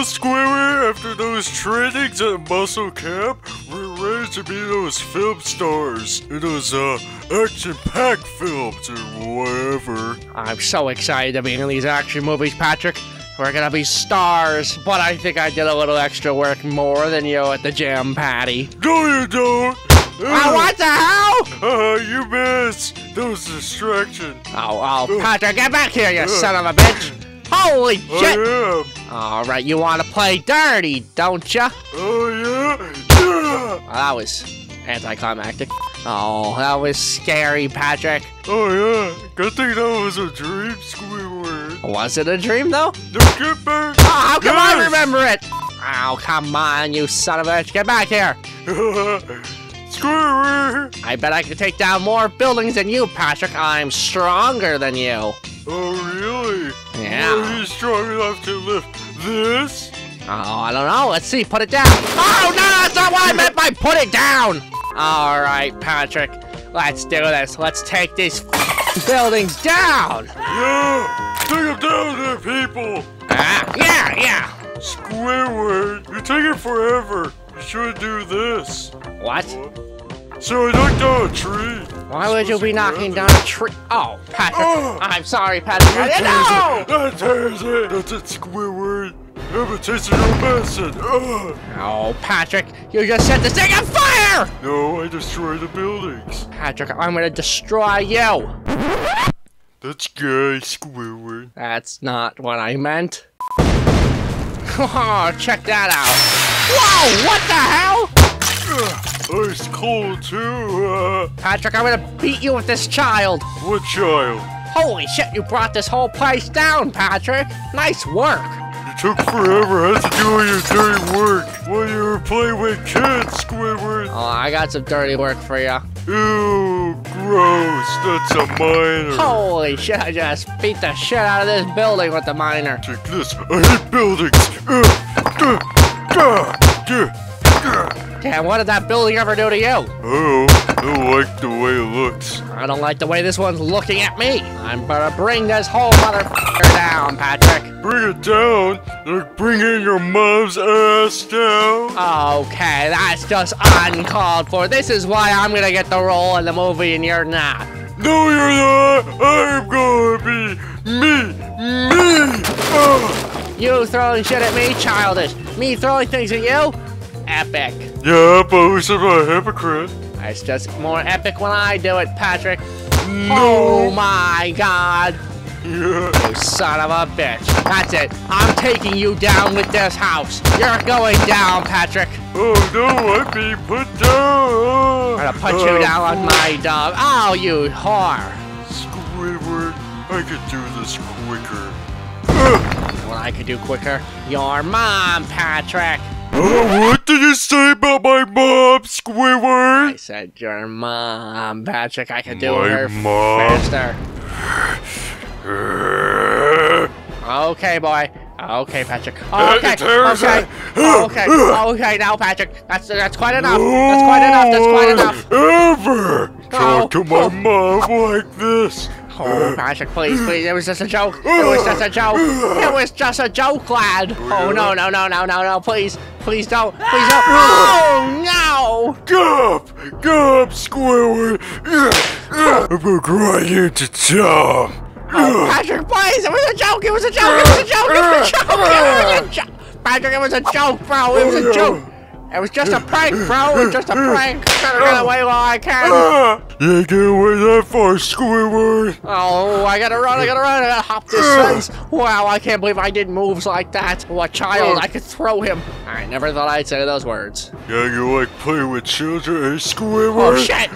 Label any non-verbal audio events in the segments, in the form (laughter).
Well, Squidward, after those trainings at Muscle Camp, we're ready to be those film stars in those uh action-packed films or whatever. I'm so excited to be in these action movies, Patrick. We're gonna be stars, but I think I did a little extra work more than you at the gym, Patty. No, you don't. Oh, what the hell? Uh, you missed. That was distraction. Oh, oh, Patrick, get back here, you son of a bitch! Holy oh, shit! I am. All right, you want to play dirty, don't ya? Oh yeah. Yeah. Well, that was anticlimactic. Oh, that was scary, Patrick. Oh yeah. Good thing that was a dream, Squidward. Was it a dream, though? Now get back. Oh, how come I remember it? Oh, come on, you son of a bitch. Get back here. (laughs) Squidward. I bet I can take down more buildings than you, Patrick. I'm stronger than you. Oh really? Yeah. Are you strong enough to lift this? Oh, I don't know. Let's see. Put it down. Oh, no, that's not what I meant by put it down. All right, Patrick. Let's do this. Let's take these (laughs) buildings down. Yeah. Take them down there, people. Ah, yeah, yeah. Squidward, you take it forever. You should do this. What? So I knocked down a tree. Why would you be knocking down a tree? Oh, Patrick. Oh. I'm sorry, Patrick. That No! tears it. That tears it. That's it, Squidward. I'm a taste of your medicine. Ugh. Oh, Patrick, you just set this thing on fire! No, I destroyed the buildings. Patrick, I'm gonna destroy you. That's gay, Squidward. That's not what I meant. (laughs) Oh, check that out. Whoa, what the hell? Ugh, Ice cold too. Uh, Patrick, I'm gonna beat you with this child. what child? Holy shit, you brought this whole place down, Patrick. Nice work. You took forever. I had to do all your dirty work while you were playing with kids, Squidward. Oh, I got some dirty work for you. Ew, gross. That's a minor. Holy shit, I just beat the shit out of this building with the miner. Take this. I hate buildings. Ugh, ugh, ugh. Damn, what did that building ever do to you? Oh, I don't like the way it looks. I don't like the way this one's looking at me. I'm gonna bring this whole motherfucker down, Patrick. Bring it down, like bringing your mom's ass down. Okay, that's just uncalled for. This is why I'm gonna get the role in the movie and you're not. No, you're not. I'm gonna be me, me. You throwing shit at me, childish. Me throwing things at you, epic. Yeah, but at least I'm a hypocrite. Ah, it's just more epic when I do it, Patrick. No. Oh my god. Yeah. You son of a bitch. That's it. I'm taking you down with this house. You're going down, Patrick. Oh no, I'm being put down. I'm gonna put you uh, down on my dog. Oh, you whore. Squidward, I could do this quicker. What I could do quicker? Your mom, Patrick. Oh, what did you say about my mom, Squidward? I said your mom, Patrick. I could do My her mom? faster. Okay, boy. Okay, Patrick. Okay, okay, okay, okay. Now, Patrick, that's that's quite enough. That's quite enough. That's quite enough. Ever talk to my Oh. mom like this? Oh, Patrick, please, please. It was just a joke. It was just a joke. It was just a joke, lad. Oh no, no, no, no, no, no. Please, please don't. Please don't. Oh no! Gop! Gop, Squidward! Ugh, ugh, I'm gonna grind you to Tom! Oh, Patrick, please! It was a joke! It was a joke! It was a joke! It was a joke! It was a joke! Patrick, it was a joke, bro! It was a joke! It was just a prank, bro! It was just a prank! Gotta get away while I can! You get away that far, Squidward! Oh, I gotta run! I gotta run! I gotta hop this fence! Wow, I can't believe I did moves like that! What child! I could throw him! I never thought I'd say those words. Yeah, you like playing with children, eh, Squidward? Oh, shit!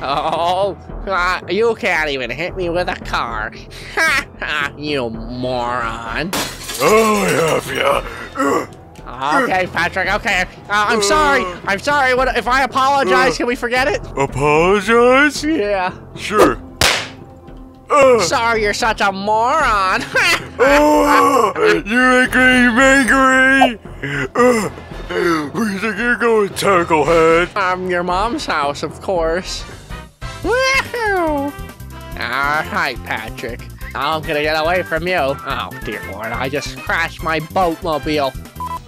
Oh, uh, you can't even hit me with a car! Ha ha! You moron! I'll have ya! Okay, Patrick. Okay, uh, I'm sorry. I'm sorry. What if I apologize? Can we forget it? Apologize? Yeah. Sure. Ugh. Sorry, you're such a moron. Oh, (laughs) you make me angry! Ugh. Where you think you're going, Tacklehead? um, your mom's house, of course. Woohoo! All right, Patrick. I'm gonna get away from you. Oh dear lord, I just crashed my boatmobile.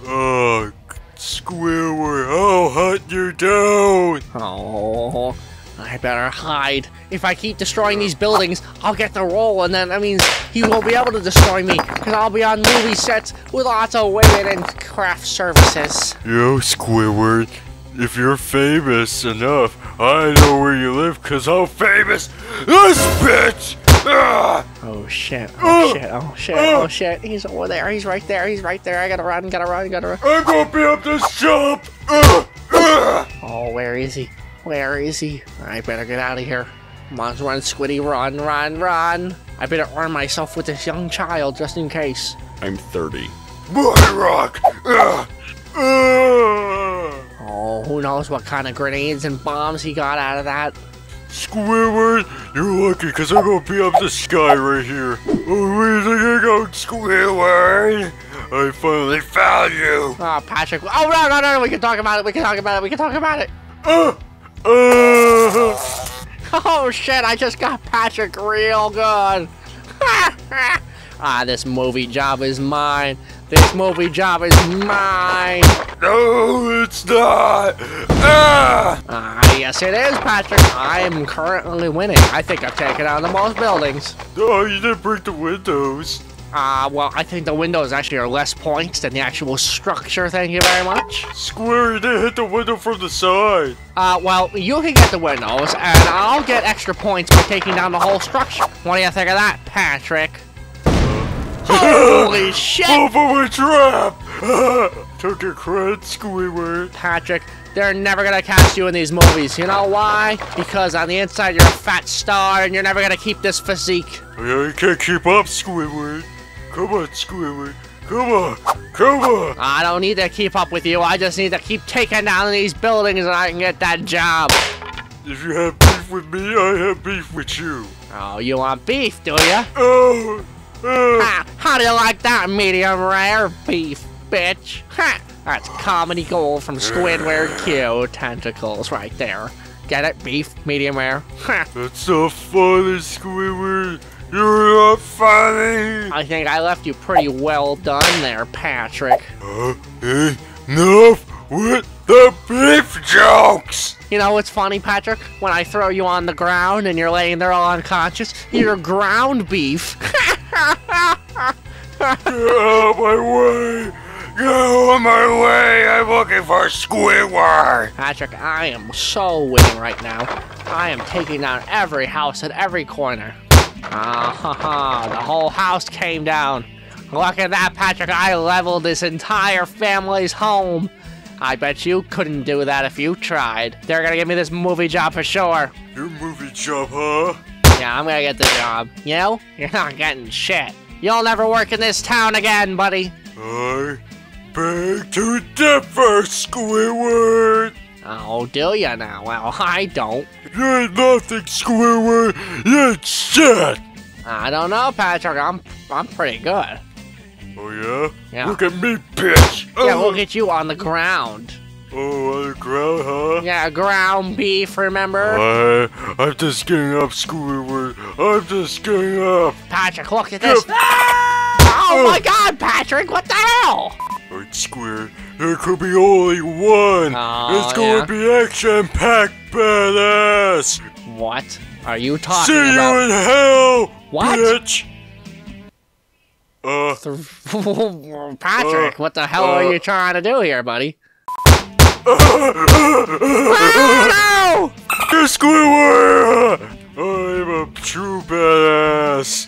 Oh, Squidward, I'll hunt you down. Oh, I better hide. If I keep destroying these buildings, I'll get the role, and then that means he won't be able to destroy me, because I'll be on movie sets with lots of women and craft services. Yo, Squidward, if you're famous enough, I know where you live, cause I'm famous. This bitch! (laughs) Oh shit, oh uh, shit, oh shit, uh. oh shit. He's over there, he's right there, he's right there. I gotta run, gotta run, gotta run. I'm gonna be up this jump! Ah! Uh, oh, where is he? Where is he? I better get out of here. Come on, run, Squiddy, run, run, run. I better arm myself with this young child just in case. I'm 30. My rock! Oh, who knows what kind of grenades and bombs he got out of that. Squidward, you're lucky because I'm gonna be up the sky right here. Oh, where do you go, Squidward? I finally found you. Oh, Patrick. Oh, no, no, no, no. We can talk about it. We can talk about it. We can talk about it. Ah! Ah! (laughs) Oh, shit. I just got Patrick real good. (laughs) ah, this movie job is mine. This movie job is mine. No, it's not. Ah! Ah, yes, it is, Patrick. I am currently winning. I think I've taken out the most buildings. Oh, you didn't break the windows. Uh, well, I think the windows actually are less points than the actual structure, thank you very much. Square, you didn't hit the window from the side. Uh, well, you can get the windows, and I'll get extra points by taking down the whole structure. What do you think of that, Patrick? (laughs) Holy shit! For my trap! (laughs) Took your credit, Squidward. Patrick, they're never gonna cast you in these movies. You know why? Because on the inside you're a fat star, and you're never gonna keep this physique. Oh, yeah, you can't keep up, Squidward. Come on, Squidward. Come on. Come on. I don't need to keep up with you. I just need to keep taking down these buildings, and I can get that job. If you have beef with me, I have beef with you. Oh, you want beef, do ya? Oh. oh. Ha, how do you like that medium rare beef, bitch? Ha, that's comedy gold from Squidward Q tentacles right there. Get it? Beef, medium rare. Ha, That's so funny, Squidward. You're not funny. I think I left you pretty well done there, Patrick. Uh, enough with the beef jokes. You know what's funny, Patrick? When I throw you on the ground and you're laying there all unconscious, you're ground beef. (laughs) Get out of my way. Of my way. I'm looking for Squidward. Patrick, I am so winning right now. I am taking down every house at every corner. Ah ha ha, the whole house came down. Look at that, Patrick. I leveled this entire family's home. I bet you couldn't do that if you tried. They're gonna give me this movie job for sure. Your movie job, huh? Yeah, I'm gonna get the job. You know, (laughs) you're not getting shit. You'll never work in this town again, buddy. I beg to differ, Squidward. Oh, do ya now? Well, (laughs) I don't. You're nothing, Squidward. You're shit. I don't know, Patrick. I'm I'm pretty good. Oh yeah? Yeah. Look at me, bitch. Yeah, oh. look at you on the ground. Oh, on the ground, huh? Yeah, ground beef, remember? I, I'm just getting up, Squidward. I'm just getting up. Patrick, look at this. Yep. Ah! Oh my god, Patrick, what the hell? perfect square, there could be only one. Oh, it's gonna yeah. be action packed badass. What are you talking See about? See you in hell, what? bitch. Uh, (laughs) Patrick, uh, what the hell uh, are you uh, trying to do here, buddy? oh, no! Squidward! I'm a true badass.